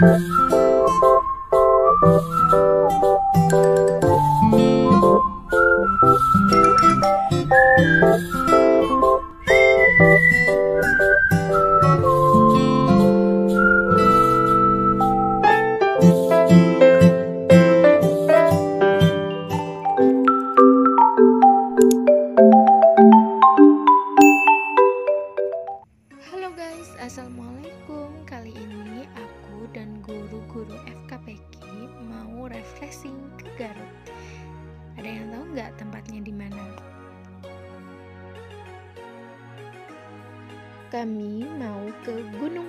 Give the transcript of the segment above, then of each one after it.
Thank you.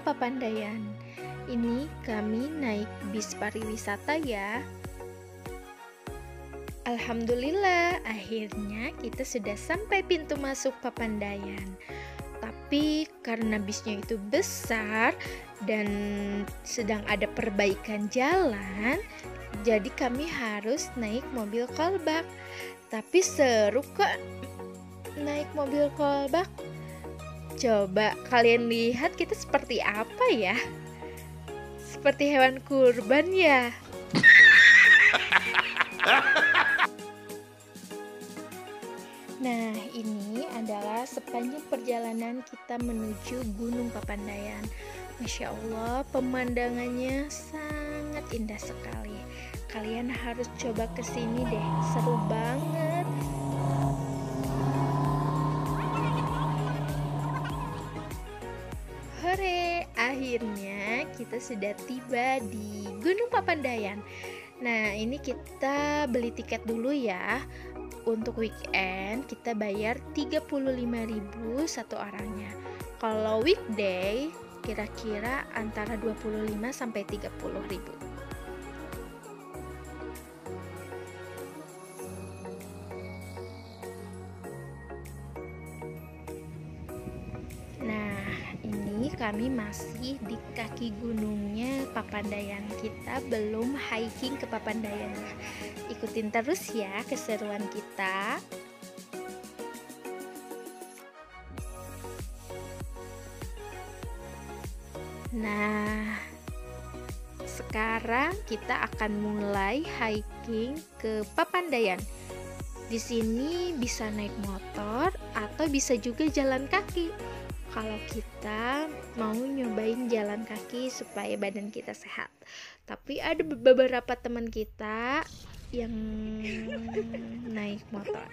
Papandayan Ini kami naik bis pariwisata ya Alhamdulillah, akhirnya kita sudah sampai pintu masuk Papandayan tapi karena bisnya itu besar dan sedang ada perbaikan jalan, jadi kami harus naik mobil kolbak. Tapi seru kok naik mobil kolbak. Coba kalian lihat kita seperti apa ya? Seperti hewan kurban ya. Nah, ini adalah sepanjang perjalanan kita menuju Gunung Papandayan. Masya Allah, pemandangannya sangat indah sekali. Kalian harus coba ke sini deh, seru banget. Kita sudah tiba di Gunung Papandayan. Nah, ini kita beli tiket dulu ya untuk weekend kita bayar 35.000 satu orangnya. Kalau weekday kira-kira antara 25 sampai 30.000. kami masih di kaki gunungnya Papandayan. Kita belum hiking ke Papandayan. Ikutin terus ya keseruan kita. Nah, sekarang kita akan mulai hiking ke Papandayan. Di sini bisa naik motor atau bisa juga jalan kaki. Kalau kita mau nyobain jalan kaki supaya badan kita sehat. Tapi ada beberapa teman kita yang naik motor.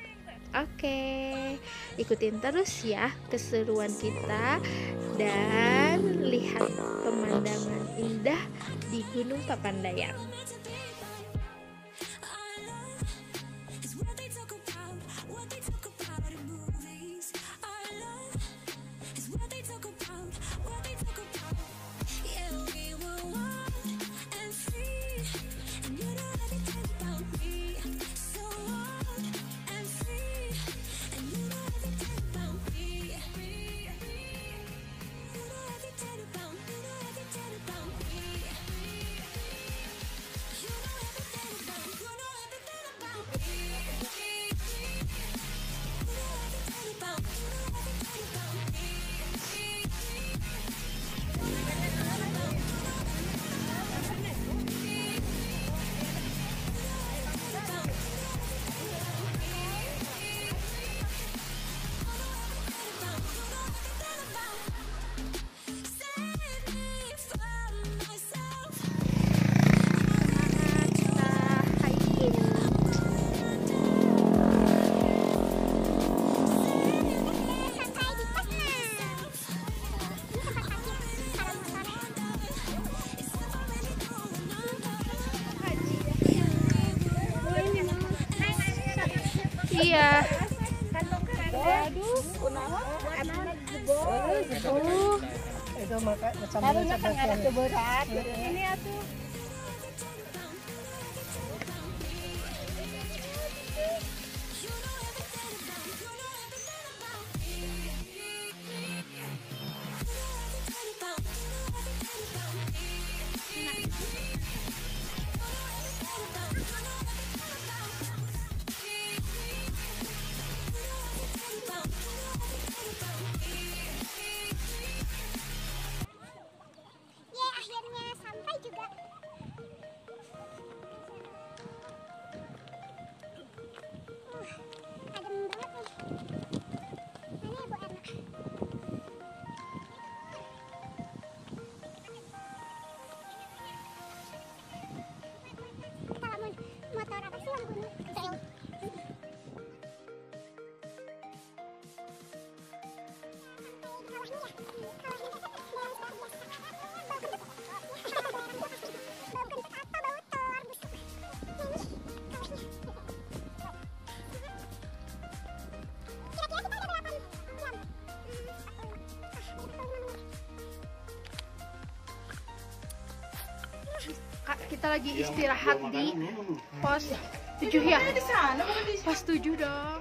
Oke, ikutin terus ya keseruan kita dan lihat pemandangan indah di Gunung Papandayan. Iya. Oh, itu maka macam kan. Ini atuh. lagi iya, istirahat ya? di pos tujuh ya. Pos 7 dong.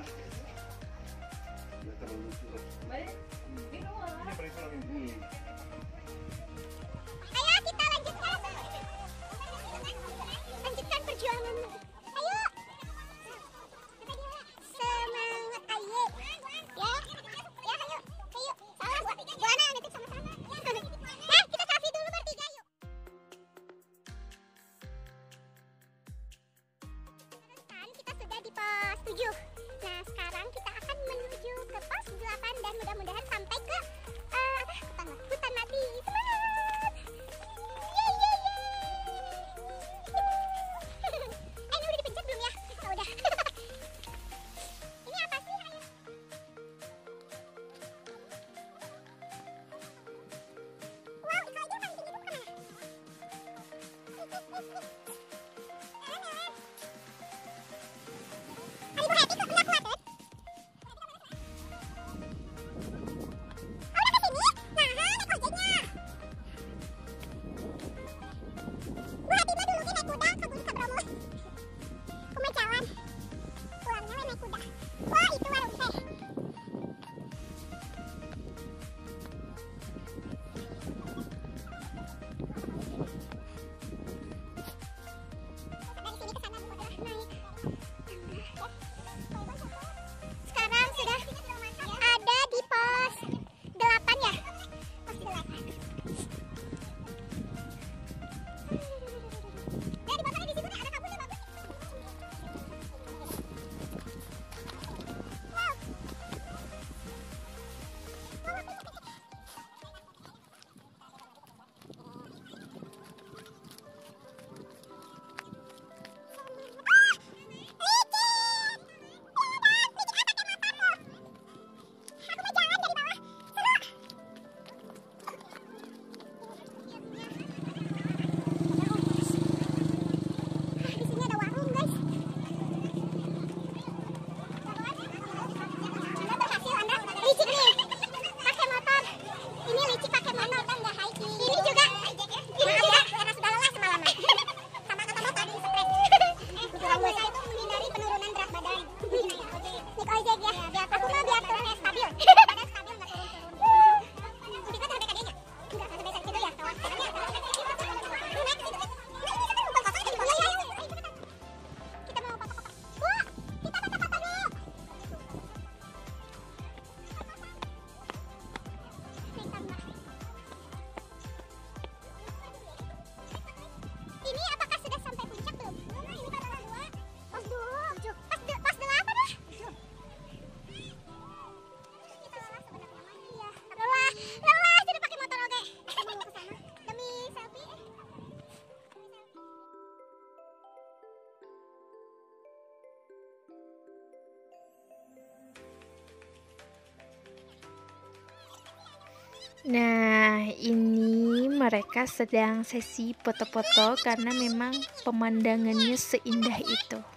Nah, ini mereka sedang sesi foto-foto karena memang pemandangannya seindah itu.